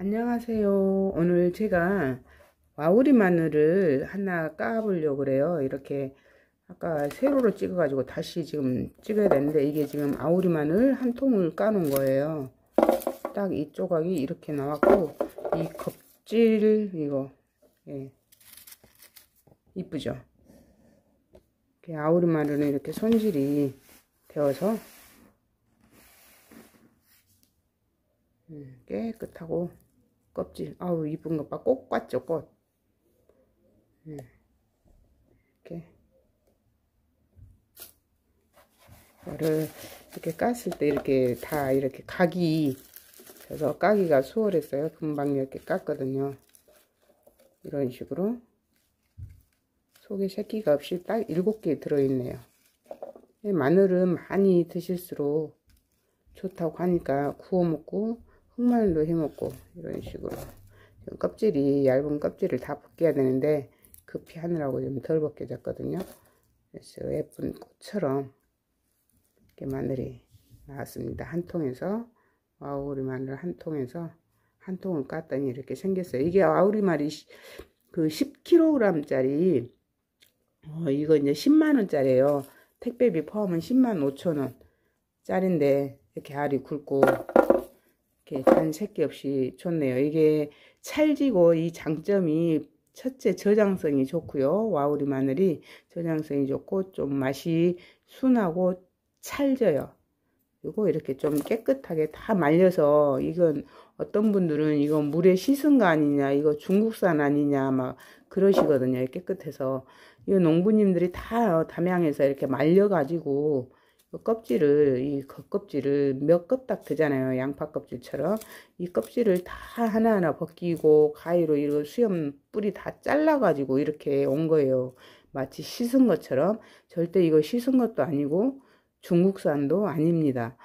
안녕하세요. 오늘 제가 와우리 마늘을 하나 까보려고 그래요. 이렇게 아까 세로로 찍어가지고 다시 지금 찍어야 되는데 이게 지금 아우리 마늘 한 통을 까놓은 거예요. 딱 이 조각이 이렇게 나왔고 이 껍질 이거 예. 이쁘죠? 아우리 마늘은 이렇게 손질이 되어서 음, 깨끗하고 껍질. 아우 이쁜 것봐 꽃 같죠 꽃 네. 이렇게. 이거를 이렇게 깠을 때 이렇게 다 이렇게 각이 그래서 까기가 수월했어요. 금방 이렇게 깠거든요. 이런 식으로. 속에 새끼가 없이 딱 7개 들어있네요. 마늘은 많이 드실수록 좋다고 하니까 구워 먹고 흑마늘도 해먹고 이런 식으로. 껍질이 얇은 껍질을 다 벗겨야 되는데 급히 하느라고 좀 덜 벗겨졌거든요. 그래서 예쁜 꽃처럼 이렇게 마늘이 나왔습니다. 한 통에서 와우리 마늘 한 통에서 한 통을 깠더니 이렇게 생겼어요. 이게 와우리 말이 그 10kg 짜리 어, 이거 이제 10만원 짜리예요. 택배비 포함은 10만 5천원 짜린데 이렇게 알이 굵고 이렇게 단 새끼 없이 좋네요. 이게 찰지고 이 장점이 첫째 저장성이 좋고요. 와우리 마늘이 저장성이 좋고 좀 맛이 순하고 찰져요. 그리고 이렇게 좀 깨끗하게 다 말려서 이건 어떤 분들은 이거 물에 씻은 거 아니냐 이거 중국산 아니냐 막 그러시거든요 깨끗해서 이 농부님들이 다 담양에서 이렇게 말려 가지고 그 껍질을 이 겉껍질을 몇 껍딱 되잖아요 양파 껍질처럼. 이 껍질을 다 하나하나 벗기고 가위로 이거 수염 뿌리 다 잘라 가지고 이렇게 온 거예요. 마치 씻은 것처럼. 절대 이거 씻은 것도 아니고 중국산도 아닙니다.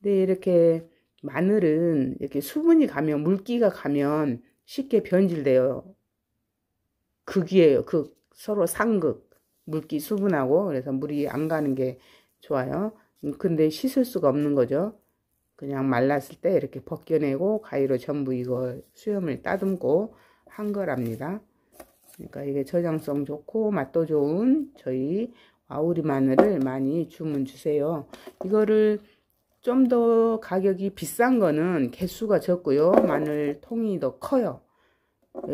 근데 이렇게 마늘은 이렇게 수분이 가면 물기가 가면 쉽게 변질돼요. 극이에요. 극. 서로 상극. 물기 수분하고 그래서 물이 안 가는 게 좋아요. 음, 근데 씻을 수가 없는 거죠. 그냥 말랐을 때 이렇게 벗겨내고 가위로 전부 이거 수염을 따듬고 한 거랍니다. 그러니까 이게 저장성 좋고 맛도 좋은 저희 와우리 마늘을 많이 주문 주세요. 이거를 좀 더 가격이 비싼 거는 개수가 적고요. 마늘 통이 더 커요.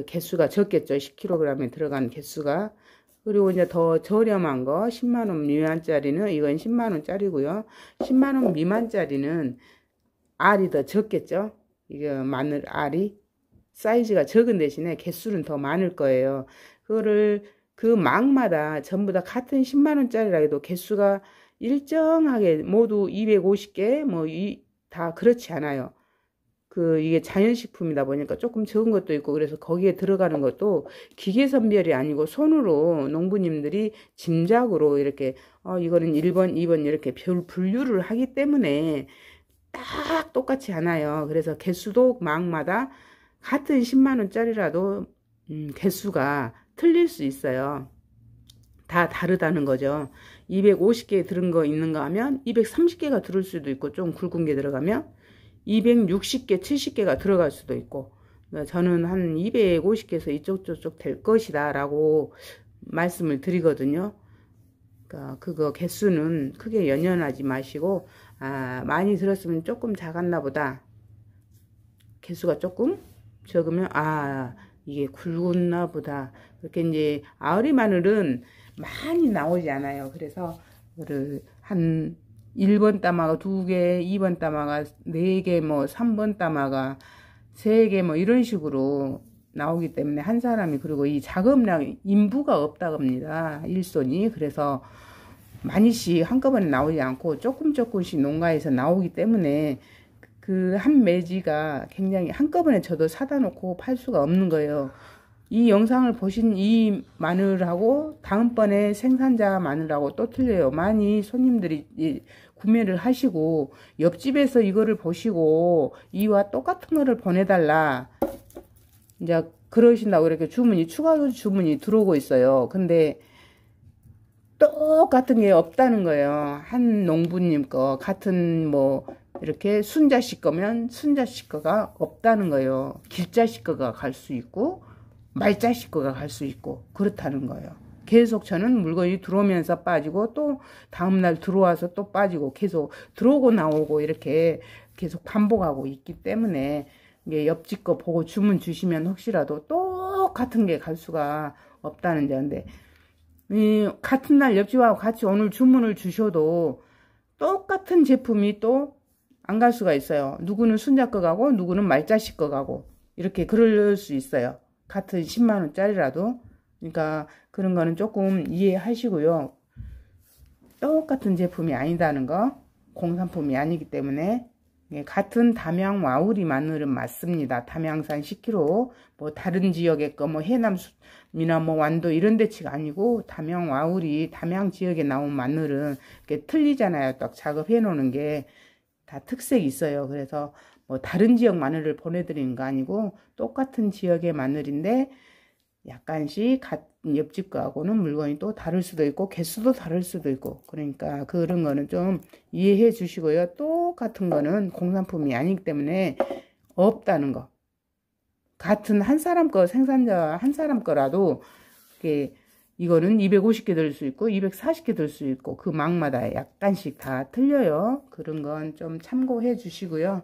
개수가 적겠죠. 10kg에 들어간 개수가. 그리고 이제 더 저렴한 거 10만원 미만짜리는 이건 10만원짜리고요. 10만원 미만짜리는 알이 더 적겠죠. 이게 마늘 알이 사이즈가 적은 대신에 개수는 더 많을 거예요. 그거를 그 망마다 전부 다 같은 10만원짜리라 해도 개수가 일정하게 모두 250개 뭐다 그렇지 않아요. 그 이게 자연식품이다 보니까 조금 적은 것도 있고 그래서 거기에 들어가는 것도 기계 선별이 아니고 손으로 농부님들이 짐작으로 이렇게 어 이거는 1번 2번 이렇게 별 분류를 하기 때문에 딱 똑같이 않아요. 그래서 개수도 막마다 같은 10만원짜리라도 음, 개수가 틀릴 수 있어요. 다 다르다는 거죠. 250개 들은 거 있는가 하면 230개가 들을 수도 있고 좀 굵은 게 들어가면 260개, 70개가 들어갈 수도 있고 그러니까 저는 한 250개에서 이쪽 저쪽 될 것이다 라고 말씀을 드리거든요. 그러니까 그거 개수는 크게 연연하지 마시고 아 많이 들었으면 조금 작았나 보다. 개수가 조금 적으면 아 이게 굵었나 보다. 그렇게 이제 아우리 마늘은 많이 나오지 않아요. 그래서 한 1번 따마가 2개, 2번 따마가 4개, 뭐 3번 따마가 3개 뭐 이런 식으로 나오기 때문에 한 사람이 그리고 이 작업량 인부가 없다 겁니다. 일손이. 그래서 많이씩 한꺼번에 나오지 않고 조금 조금씩 농가에서 나오기 때문에 그 한 매지가 굉장히 한꺼번에 저도 사다 놓고 팔 수가 없는 거예요. 이 영상을 보신 이 마늘하고 다음번에 생산자 마늘하고 또 틀려요. 많이 손님들이 구매를 하시고 옆집에서 이거를 보시고 이와 똑같은 거를 보내달라. 이제 그러신다고 이렇게 주문이 추가 주문이 들어오고 있어요. 근데 똑같은 게 없다는 거예요. 한 농부님 거 같은 뭐 이렇게 순자식 거면 순자식 거가 없다는 거예요. 길자식 거가 갈 수 있고 말자식 거가 갈 수 있고 그렇다는 거예요. 계속 저는 물건이 들어오면서 빠지고 또 다음날 들어와서 또 빠지고 계속 들어오고 나오고 이렇게 계속 반복하고 있기 때문에 옆집 거 보고 주문 주시면 혹시라도 똑같은 게 갈 수가 없다는 점인데 이 같은 날 옆집하고 같이 오늘 주문을 주셔도 똑같은 제품이 또 안 갈 수가 있어요. 누구는 순자 거 가고 누구는 말자식 거 가고 이렇게 그럴 수 있어요. 같은 10만원짜리라도 그러니까 그런 거는 조금 이해하시고요. 똑같은 제품이 아니다는 거 공산품이 아니기 때문에 예, 같은 담양 와우리 마늘은 맞습니다. 담양산 10kg 뭐 다른 지역의 거 뭐 해남이나 뭐 완도 이런 데치가 아니고 담양 와우리 담양 지역에 나온 마늘은 이렇게 틀리잖아요. 딱 작업해 놓는 게 다 특색이 있어요. 그래서 뭐 다른 지역 마늘을 보내드리는 거 아니고 똑같은 지역의 마늘인데 약간씩 옆집 거하고는 물건이 또 다를 수도 있고 개수도 다를 수도 있고 그러니까 그런 거는 좀 이해해 주시고요. 똑같은 거는 공산품이 아니기 때문에 없다는 거. 같은 한 사람 거 생산자 한 사람 거라도 이게 이거는 250개 들 수 있고 240개 들 수 있고 그 망마다 약간씩 다 틀려요. 그런 건 좀 참고해 주시고요.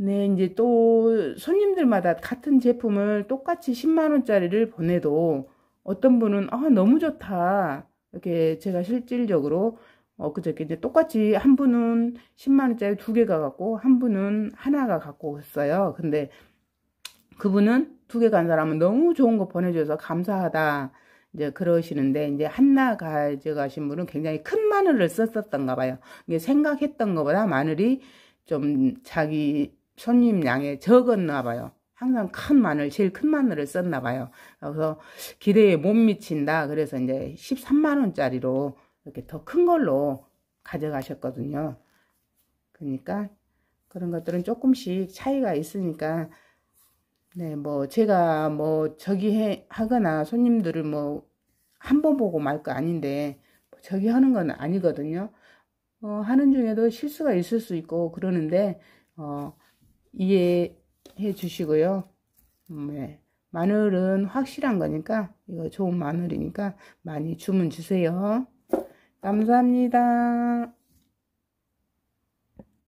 네, 이제 또 손님들마다 같은 제품을 똑같이 10만원짜리를 보내도 어떤 분은 아, 너무 좋다. 이렇게 제가 실질적으로 어, 그저께 이제 똑같이 한 분은 10만원짜리 두 개가 갖고 한 분은 하나가 갖고 있어요. 근데 그분은 두 개 간 사람은 너무 좋은 거 보내줘서 감사하다. 이제 그러시는데 이제 하나 가져가신 분은 굉장히 큰 마늘을 썼었던가 봐요. 이게 생각했던 것보다 마늘이 좀 자기 손님 양에 적었나 봐요. 항상 큰 마늘, 제일 큰 마늘을 썼나 봐요. 그래서 기대에 못 미친다. 그래서 이제 13만원짜리로 이렇게 더 큰 걸로 가져가셨거든요. 그러니까 그런 것들은 조금씩 차이가 있으니까 네, 뭐 제가 뭐 저기 해, 하거나 손님들을 뭐 한 번 보고 말 거 아닌데 뭐 저기 하는 건 아니거든요. 어, 하는 중에도 실수가 있을 수 있고 그러는데 어, 이해해 주시고요. 네. 마늘은 확실한 거니까 이거 좋은 마늘이니까 많이 주문 주세요. 감사합니다.